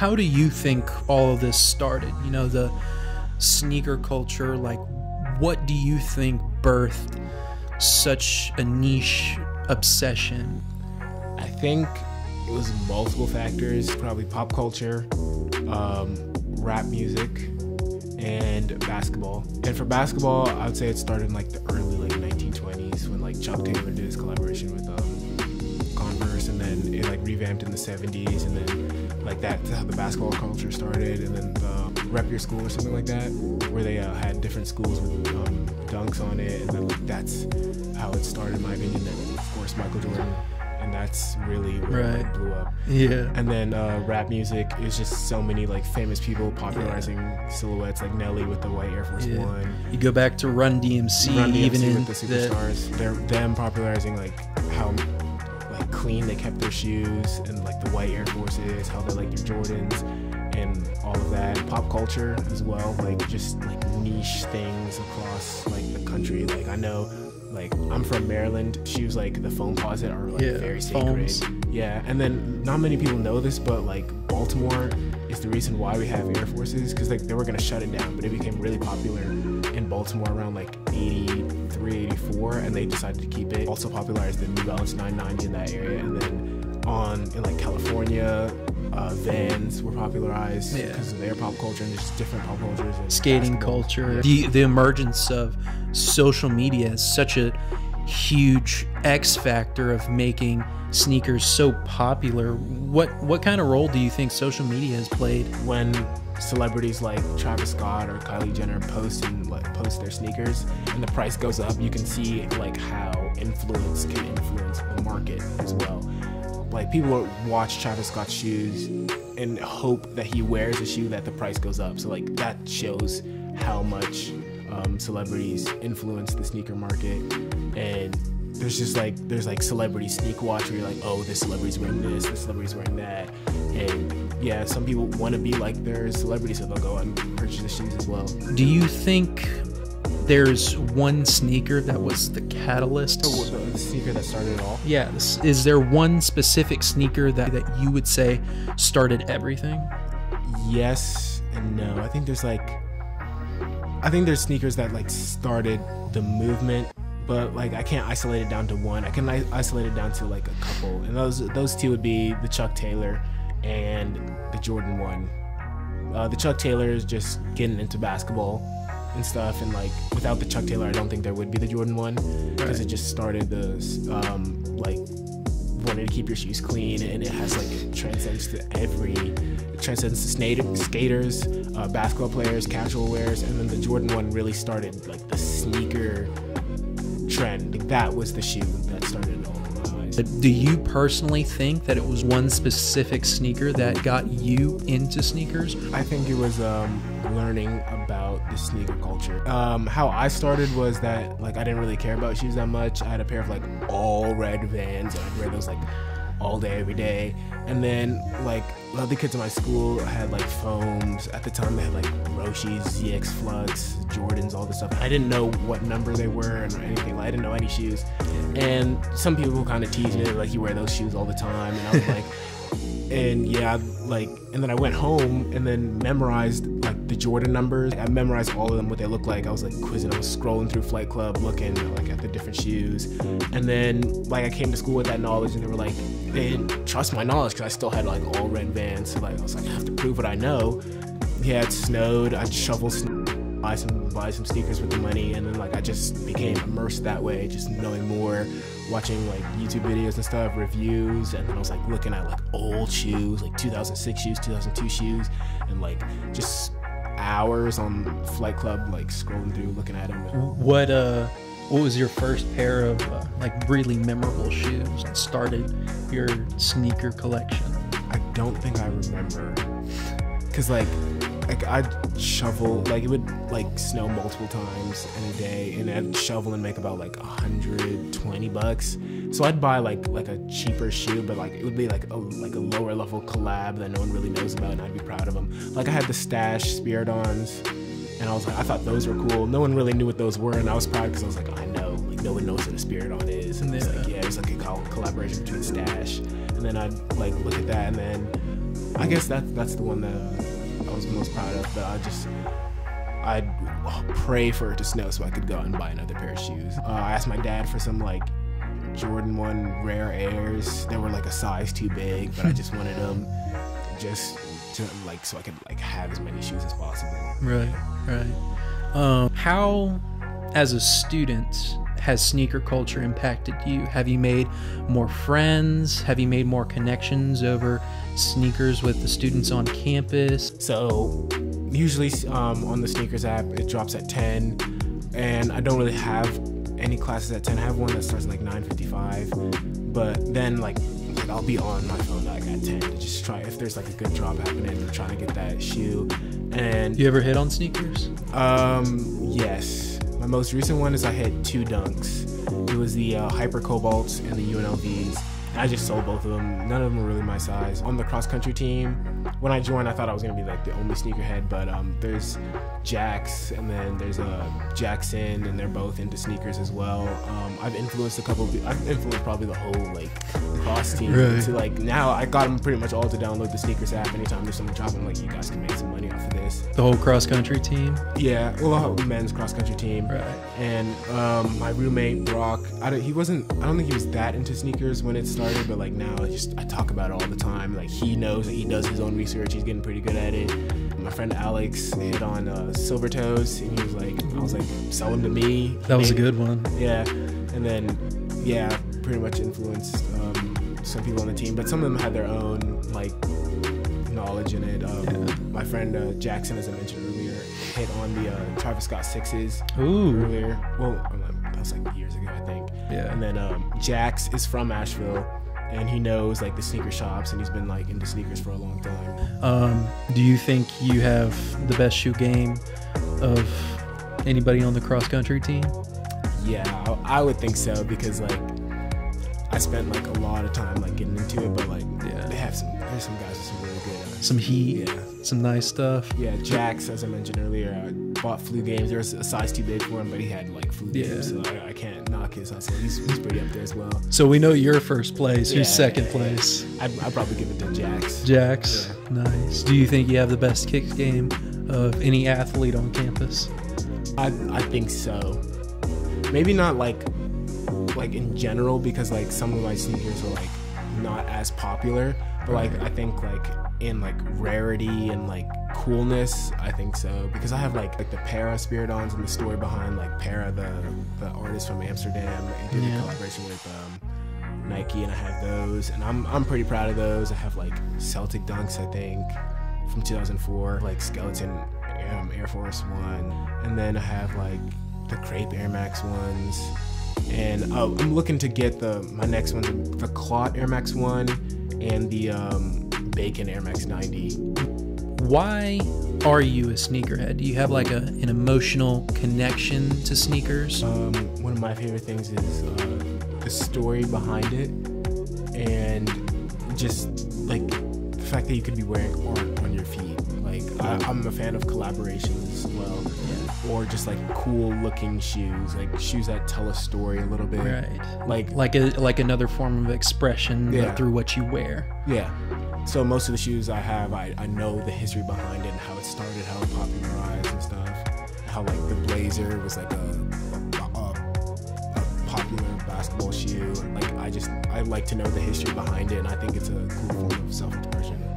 how do you think all of this started? You know, the sneaker culture, like, what do you think birthed such a niche obsession? I think it was multiple factors, probably pop culture, um, rap music, and basketball. And for basketball, I would say it started in like the early like 1920s when like Chuck Taylor did his collaboration with um, Converse, and then it like revamped in the 70s, and then like that's how the basketball culture started, and then the Rep Your School or something like that, where they uh, had different schools with um, dunks on it, and then like that's how it started, in my opinion. Then of course Michael Jordan and that's really where it blew up. Yeah. And then uh, rap music is just so many like famous people popularizing silhouettes, like Nelly with the white Air Force Yeah. One, You go back to Run DMC, Run DMC even in with the superstars. They're them popularizing like how clean they kept their shoes and like the white Air Forces, how they like their Jordans, and all of that. Pop culture as well, like just like niche things across like the country. Like I know. Like I'm from Maryland, shoes like the Foamposite are like Yeah, very sacred. Yeah, and then not many people know this, but like Baltimore is the reason why we have Air Forces because like they were gonna shut it down, but it became really popular Baltimore around like 83, 84, and they decided to keep it. Also popularized the New Balance 990 in that area, and then on in like California, uh, Vans were popularized Yeah. because of their pop culture and just different pop cultures. And skating basketball. culture. The the emergence of social media is such a huge X factor of making sneakers so popular. What what kind of role do you think social media has played? when celebrities like Travis Scott or Kylie Jenner post and like post their sneakers and the price goes up, you can see like how influence can influence the market as well. Like people watch Travis Scott's shoes and hope that he wears a shoe that the price goes up. So like that shows how much um, celebrities influence the sneaker market and there's just like there's like celebrity sneak watch where you're like oh this celebrity's wearing this this celebrity's wearing that. And yeah some people want to be like their celebrity so they'll go and purchase the shoes as well. Do you think there's one sneaker that was the catalyst? so the, the sneaker that started it all? Yeah, this, is there one specific sneaker that, that you would say started everything? yes and no. I think there's like i think there's sneakers that like started the movement but like i can't isolate it down to one. I can I- isolate it down to like a couple. And those those two would be the chuck taylor and the jordan one. Uh, the chuck taylor is just getting into basketball and stuff and like without the chuck taylor i don't think there would be the jordan one because Right. it just started the um like wanting to keep your shoes clean and it has like it transcends to every it transcends to snater, skaters uh, basketball players casual wears and then the jordan one really started like the sneaker trend that was the shoe that started it all in my eyes But do you personally think that it was one specific sneaker that got you into sneakers? I think it was um, learning about the sneaker culture. Um, how I started was that like I didn't really care about shoes that much. I had a pair of like all red Vans, and I'd wear those like all day, every day. And then like the other kids in my school had like foams. At the time, they had like Roshes, ZX Flux, Jordans, all this stuff. I didn't know what number they were and anything. Like, I didn't know any shoes. And some people kind of teased me like, "You wear those shoes all the time," and I was like and yeah like and then i went home and then memorized like the jordan numbers. I memorized all of them what they look like. I was like quizzing. I was scrolling through flight club looking like at the different shoes. And then like i came to school with that knowledge and they were like they didn't trust my knowledge because i still had like all red vans. So like i was like i have to prove what i know. Yeah it snowed. I'd shovel snow buy some buy some sneakers with the money and then like I just became immersed that way just knowing more watching like YouTube videos and stuff reviews and then I was like looking at like old shoes like 2006 shoes 2002 shoes and like just hours on Flight Club like scrolling through looking at them What uh what was your first pair of uh, like really memorable shoes that started your sneaker collection? I don't think I remember because like like I'd shovel like it would like snow multiple times in a day and I'd shovel and make about like 120 bucks. So I'd buy like like a cheaper shoe but like it would be like a like a lower level collab that no one really knows about and I'd be proud of them like I had the stash Spiridons and I was like I thought those were cool. No one really knew what those were and I was proud because I was like I know like no one knows what a Spiridon is. And it's Yeah. like yeah. it was like a col- collaboration between stash and then I'd like look at that and then I guess that that's the one that uh, was most proud of. But I just I'd pray for it to snow so I could go out and buy another pair of shoes. Uh, I asked my dad for some like Jordan 1 rare airs. They were like a size too big, but I just wanted them just to like so I could like have as many shoes as possible. Right, right. Um, how, as a student, has sneaker culture impacted you? Have you made more friends? Have you made more connections over sneakers with the students on campus? So usually um, on the sneakers app, it drops at 10, and I don't really have any classes at 10. I have one that starts at like 9:55, but then like like I'll be on my phone like at 10 to just try if there's like a good drop happening, or trying to get that shoe. And You ever hit on sneakers? um, yes, my most recent one is I hit two dunks. It was the uh, Hyper Cobalts and the UNLVs. I just sold both of them. None of them were really my size. On the cross country team, when I joined, I thought I was gonna be like the only sneakerhead, but um, there's Jax and then there's uh, Jackson, and they're both into sneakers as well. Um, I've influenced a couple. Of, I've influenced probably the whole like cross team Right. to like now I got them pretty much all to download the sneakers app. Anytime there's someone dropping, like you guys can make some money off of this. The whole cross country team? Yeah, well, men's cross country team. Right. And um, my roommate Brock, I don't, he wasn't. I don't think he was that into sneakers when it started, but like now, I just I talk about it all the time. Like he knows that he does his own research. He's getting pretty good at it. My friend Alex hit on uh, Silver Toes, and he was like, I was like, sell them to me. That was a good one. Yeah, and then yeah, pretty much influenced um, some people on the team, but some of them had their own like knowledge in it. Um, Yeah. My friend uh, Jackson, as I mentioned earlier, hit on the uh, Travis Scott sixes Ooh. earlier. Well, was like years ago, I think. Yeah. And then um, Jax is from Asheville, and he knows like the sneaker shops, and he's been like into sneakers for a long time. Um, do you think you have the best shoe game of anybody on the cross country team? Yeah, I, I would think so because like I spent like a lot of time like getting into it, but like Yeah. they have some there's some guys with some really good. Uh, Some heat, Yeah. some nice stuff. Yeah, Jax, as I mentioned earlier, uh, bought flu games. There was a size too big for him, but he had like flu Yeah. games, so I, I can't knock his hustle. He's, he's pretty up there as well. So we know you're first place. Yeah, Who's second yeah, place? I'd, I'd probably give it to Jax. Jax. Nice. Do you think you have the best kick game of any athlete on campus? I, I think so. Maybe not like like in general because like some of my sneakers are like not as popular, but like I think like in like rarity and like coolness, I think so because I have like like the Parra Spiridons and the story behind like Parra, the the artist from Amsterdam, and did Yeah. a collaboration with um, Nike, and I have those, and I'm I'm pretty proud of those. I have like Celtic Dunks, I think, from 2004, like Skeleton um, Air Force One, and then I have like the Crepe Air Max ones, and oh, I'm looking to get the my next one, the, Clot Air Max One, and the um, Bacon Air Max 90. Why are you a sneakerhead? Do you have like a, an emotional connection to sneakers? Um, one of my favorite things is uh, the story behind it, and just like the fact that you could be wearing art on your feet. Like I, I'm a fan of collaborations as well, Yeah. or just like cool looking shoes, like shoes that tell a story a little bit. Right. Like Like a like another form of expression Yeah. through what you wear. yeah. So most of the shoes I have, I, I know the history behind it and how it started, how it popularized and stuff. How like the Blazer was like a, a, a, a popular basketball shoe. Like I just I like to know the history behind it, and I think it's a cool form of self-expression.